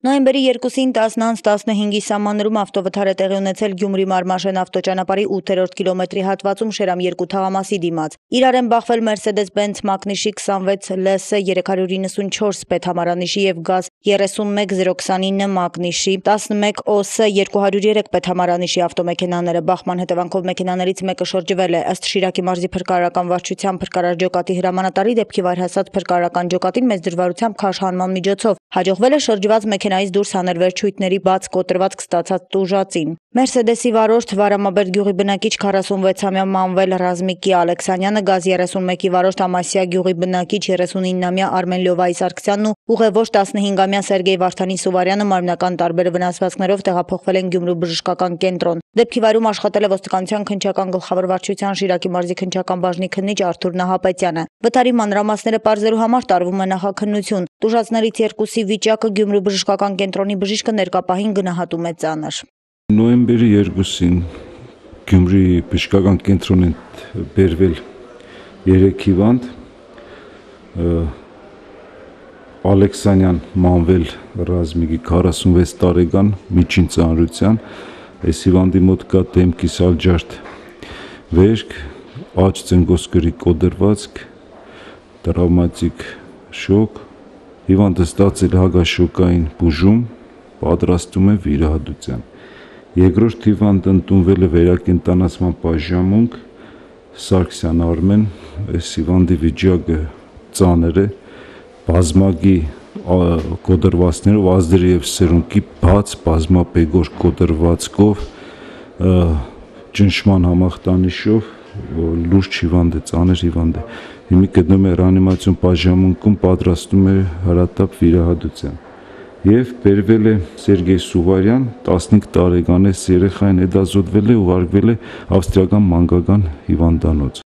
Նոյեմբերի 2-ին 10-ից 15-ի սահմաններում ավտովթար է տեղի ունեցել Գյումրի Մարմաշեն ավտոճանապարհի 8-րդ կիլոմետրի հատվածում Շերամ 2 թաղամասի դիմաց։ Իրար են բախվել Mercedes-Benz մակնիշի 26 LS 394 պետհամարանիշի եւ GAZ 31029 մակնիշի 11 OS 203 պետհամարանիշի ավտոմեքենաները։ Բախման հետևանքով մեքենաներից մեկը շրջվել է։ Ըստ Շիրակի մարզի փրկարարական վարչության փրկարար ջոկատի հրամանատարի դեպքի վայր հասած փրկարարական ջոկատին մեծ դժվարությամբ քաշ հանման միջոցով հաջողվել է շրջված մեքենայից դուրս հանել վերջույթների բաց կոտրվածք ստացած տուժածին։ Մերսեդեսի վարորդ Վարամաբերդ գյուղի բնակիչ 46-ամյա Մանվել Ռազմիկի Ալեքսանյանը, Գազ 31-ի վարորդ Ամասիա գյուղի բնակիչ 39-ամյա Արմեն Լյովայի Սարգսյանն ու ուղևոր 15-ամյա Սերգեյ Վարդանի Սուվարյանը մարմնական տարբեր վնասվածքներով տեղափոխվել են Գյումրու բժշկական կենտրոն։ Դեպքի վայրում աշխատել է ոստիկանության քննչական գլխավոր վարչության Շիրակի մարզի քննչական բաժնի քննիչ Արթուր Նահապետյանը։ Վթարի մանրամասները բարձելու համար տարվում է նախաքննություն։ Տուժածներից երկուսի վիճակը Գյումրու բժշկական կենտրոնի բժիշկը ներկապահին գնահատում է ծանր։ Նոյեմբերի 2-ին Գյումրի բժշկական կենտրոն են բերվել 3 հիվանդ Ալեքսանյան Մանվել Ռազմիկի 46 տարեկան միջին ծանրության այս հիվանդի մոտ կա դեմքի սալջարդ վերք աջ ծնգոսկրի կոդրվածք տրավմատիկ շոկ հիվանդը ստացել հագաշոկային բուժում պատրաստում է վիրահատության երկրորդ հիվանդը ընդունվել է վերակենդանացման բաժանմունք Սարգսյան Արմեն այս հիվանդի վիճակը ծանր է բազմագի կոդրվածքներով ազդրի եւ սերունկի բաց բազմապեգոր կոդրվածքով ճնշման համախտանիշով լուրջ հիվանդ է, ծանր հիվանդ է։ Հիմի գտնվում է ռեանիմացիոն բաժանմունքում, պատրաստում է հրատապ վիրահատության։ Եվ բերվել է Սերգեյ Սուվարյան, 15 տարեկան է երեխային հետազոտվել է ու վարկվել է ավստրիական մանկական հիվանդանոց։